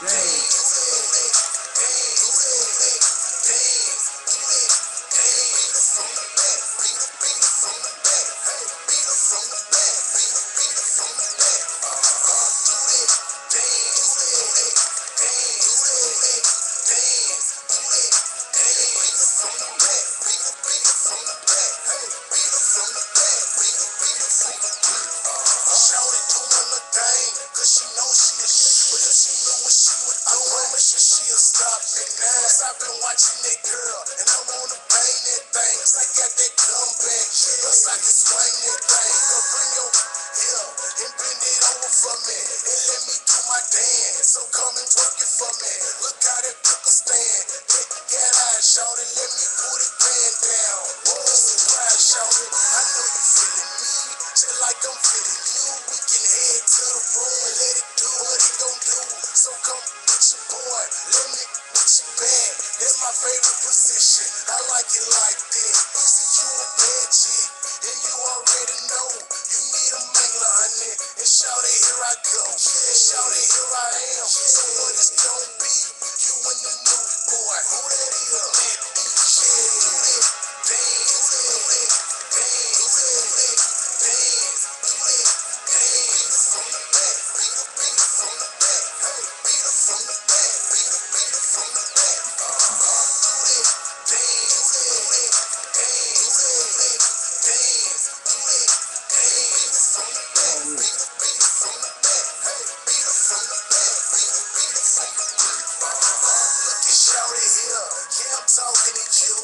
hey. Stop it now. Cause I've been watching that girl, and I wanna bang that thing. Cause I got that comeback, plus I can swing that thing. So bring your hill and bend it over for me. And let me do my dance. So come and work it for me. Look how that pickle stand. Get that eye, shawty, let me put it band down. Whoa, surprise, shawty. I know you feeling me, just like I'm feeling you. We can head to the room with let me with your band. That's my favorite position. I like it like that. You a bad chick, and you already know you need a mangler, honey. And shout it, here I go. And shout it, here I am. So what it's gon' talking to you.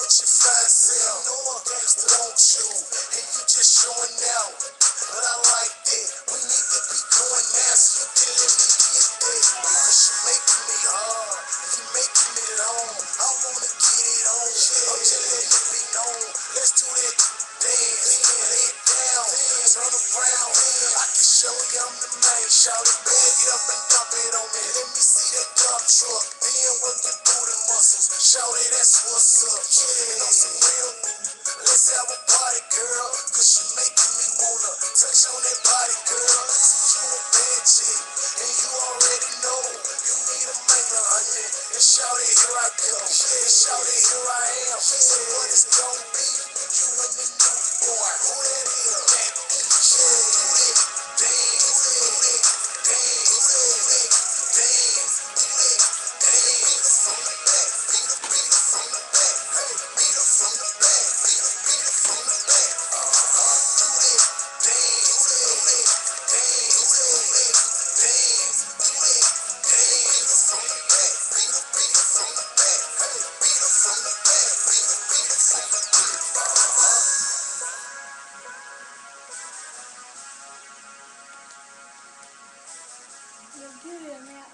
With your fine self. No one gangster want you. And you just showing out. But I like it. We need to be going now so you can let me get that. Cause you making me hard. You making it on. I wanna get it on. I'm just letting it be known. Let's do that dance. Lay it down. Turn around. I can show you I'm the man. Shout it, bag it up and dump it on me. Let me see that dump truck. Then work your Shout it, that's what's up. Yeah, on some real. Let's have a party, girl. Cause you making me wanna touch on that body, girl. You a bad chick. And you already know you need a mangler, honey. And shout it, here I. And shout it, here I am. So what it's gon' Jag gud,